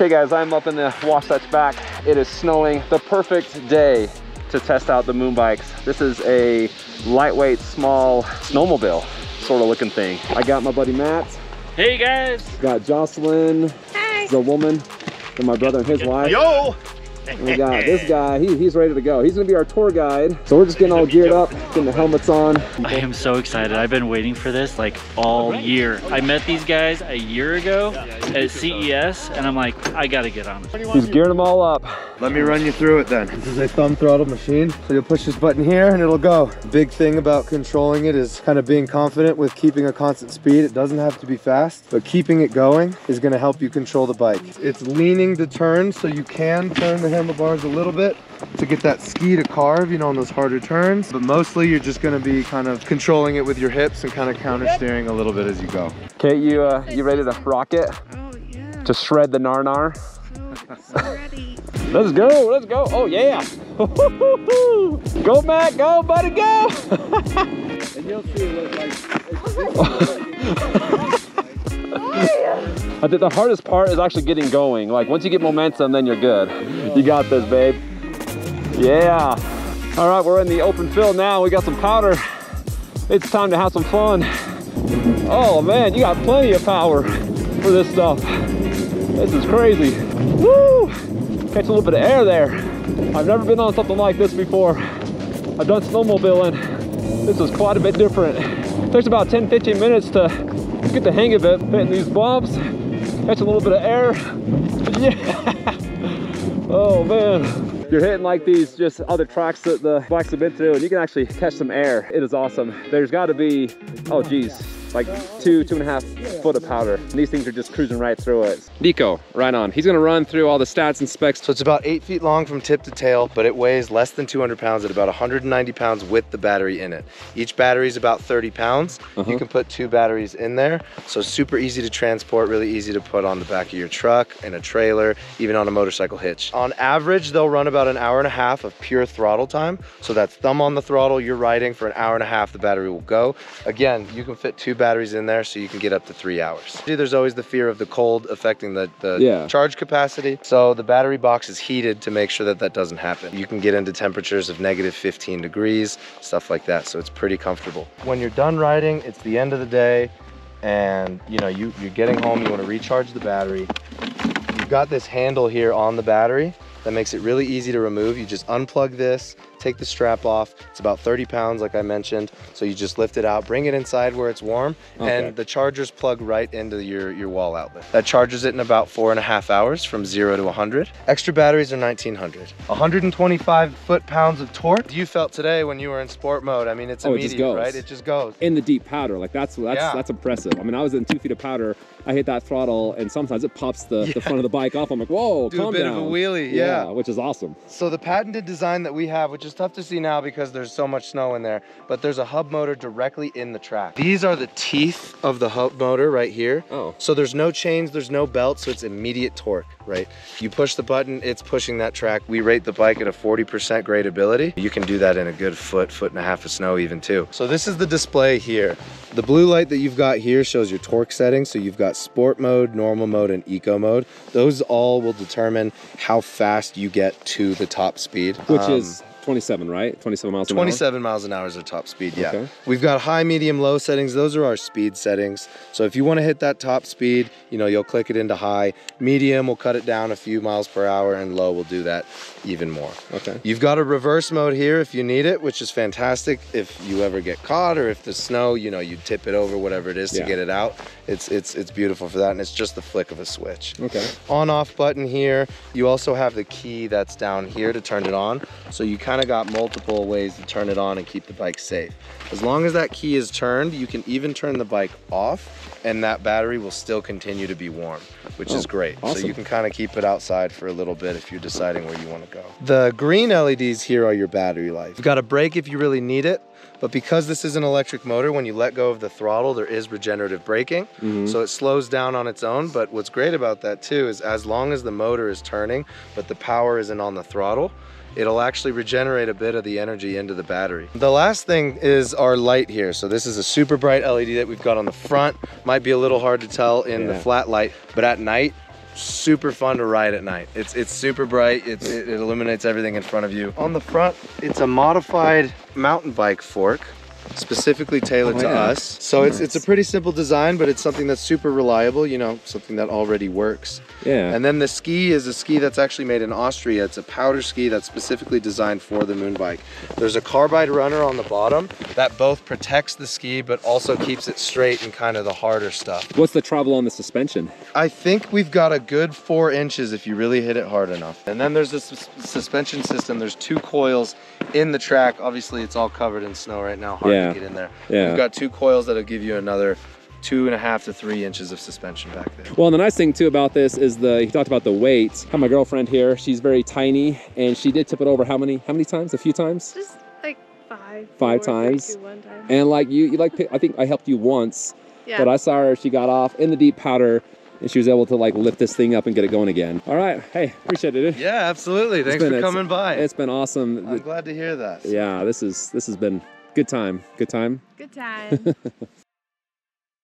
Okay guys, I'm up in the Wasatch back. It is snowing. The perfect day to test out the moon bikes. This is a lightweight, small snowmobile sort of looking thing. I got my buddy Matt. Hey guys. Got Jocelyn, Hi. the woman, and my brother and his wife. Yo! And we got this guy, he, he's ready to go. He's gonna be our tour guide. So we're just getting all geared up, getting the helmets on. I am so excited. I've been waiting for this like all year. I met these guys a year ago at CES and I'm like, I gotta get on He's gearing them all up. Let me run you through it then. This is a thumb throttle machine. So you'll push this button here and it'll go. Big thing about controlling it is kind of being confident with keeping a constant speed. It doesn't have to be fast, but keeping it going is gonna help you control the bike. It's leaning to turn so you can turn the handlebars a little bit to get that ski to carve, you know, on those harder turns. But mostly you're just gonna be kind of controlling it with your hips and kind of counter steering a little bit as you go. Kate, you uh, you ready to rock it? Oh yeah. To shred the nar So, so ready. let's go, let's go. Oh yeah. go Matt, go buddy, go. And you'll see it like I think the hardest part is actually getting going. Like once you get momentum, then you're good. You got this, babe. Yeah. All right, we're in the open field now. We got some powder. It's time to have some fun. Oh man, you got plenty of power for this stuff. This is crazy. Woo! Catch a little bit of air there. I've never been on something like this before. I've done snowmobiling. This is quite a bit different. takes about 10, 15 minutes to get the hang of it, hitting these bumps, catch a little bit of air. Yeah. Oh man. You're hitting like these just other tracks that the bikes have been through and you can actually catch some air. It is awesome. There's gotta be, oh geez, like two, two and a half foot of powder. And these things are just cruising right through it. Nico, right on. He's gonna run through all the stats and specs. So it's about eight feet long from tip to tail, but it weighs less than 200 pounds at about 190 pounds with the battery in it. Each battery is about 30 pounds. Uh-huh. You can put two batteries in there. So super easy to transport, really easy to put on the back of your truck, in a trailer, even on a motorcycle hitch. On average, they'll run about an hour and a half of pure throttle time. So that's thumb on the throttle, you're riding for an hour and a half, the battery will go. Again, you can fit two batteries in there so you can get up to three hours. There's always the fear of the cold affecting the, the Yeah. charge capacity. So the battery box is heated to make sure that that doesn't happen. You can get into temperatures of negative 15 degrees, stuff like that. So it's pretty comfortable. When you're done riding, it's the end of the day and you know, you, you're getting home, you wanna recharge the battery. You've got this handle here on the battery that makes it really easy to remove. You just unplug this, take the strap off. It's about 30 pounds, like I mentioned. So you just lift it out, bring it inside where it's warm, Okay. and the chargers plug right into your, your wall outlet. That charges it in about four and a half hours from zero to 100. Extra batteries are 1900. 125 foot-pounds of torque. You felt today when you were in sport mode. I mean, it's Oh, it immediate, just goes. right? It just goes. In the deep powder, like that's that's Yeah. that's impressive. I mean, I was in two feet of powder. I hit that throttle, and sometimes it pops the, the front of the bike off. I'm like, whoa, Do a calm bit of down. a wheelie, yeah. which is awesome. So the patented design that we have, which is tough to see now because there's so much snow in there, but there's a hub motor directly in the track. These are the teeth of the hub motor right here. Oh. So there's no chains, there's no belt, so it's immediate torque, right? You push the button, it's pushing that track. We rate the bike at a 40% gradability. You can do that in a good foot, foot and a half of snow even too. So this is the display here. The blue light that you've got here shows your torque setting, So you've got sport mode, normal mode, and eco mode. Those all will determine how fast you get to the top speed. Which Um, is 27, right? 27 miles an hour. 27 miles an hour is our top speed, yeah. Okay. We've got high, medium, low settings. Those are our speed settings. So if you want to hit that top speed, you know, you'll click it into high. Medium will cut it down a few miles per hour and low will do that even more. Okay. You've got a reverse mode here if you need it, which is fantastic. If you ever get caught or if the snow, you know, you tip it over, whatever it is Yeah. to get it out. It's it's it's beautiful for that and it's just the flick of a switch Okay. on off button here. You also have the key that's down here to turn it on. So you kind of got multiple ways to turn it on and keep the bike safe. As long as that key is turned, you can even turn the bike off and that battery will still continue to be warm, which is Oh, great. So you can kind of keep it outside for a little bit if you're deciding where you want to go. The green LEDs here are your battery life. You've got a brake if you really need it. But because this is an electric motor, when you let go of the throttle, there is regenerative braking. Mhm. So it slows down on its own. But what's great about that too is as long as the motor is turning, but the power isn't on the throttle, it'll actually regenerate a bit of the energy into the battery. The last thing is our light here. So this is a super bright LED that we've got on the front. Might be a little hard to tell in the flat light, but at night, super fun to ride at night. It's it's super bright. It's, it, it illuminates everything in front of you. On the front, it's a modified mountain bike fork specifically tailored Oh, to yeah. us. So it's it's a pretty simple design, but it's something that's super reliable, you know, something that already works. Yeah. And then the ski is a ski that's actually made in Austria. It's a powder ski that's specifically designed for the moon bike. There's a carbide runner on the bottom that both protects the ski but also keeps it straight in kind of the harder stuff. What's the trouble on the suspension? I think we've got a good four inches if you really hit it hard enough. And then there's this sus- suspension system. There's two coils in the track. Obviously, it's all covered in snow right now. Hard Yeah. To get in there. Yeah. We've got two coils that'll give you another two and a half to three inches of suspension back there. Well, and the nice thing too about this is the you talked about the weight. I have my girlfriend here. She's very tiny, and she did tip it over how many how many times? A few times. Just like five. Five four, three, times? two, time. And like you, you like I think I helped you once, yeah. but I saw her. She got off in the deep powder, and she was able to like lift this thing up and get it going again. All right. Hey, appreciate it. dude. Yeah, absolutely. Thanks been- for coming by. It's been awesome. I'm glad to hear that. Yeah, this is this has been good time. Good time. Good time.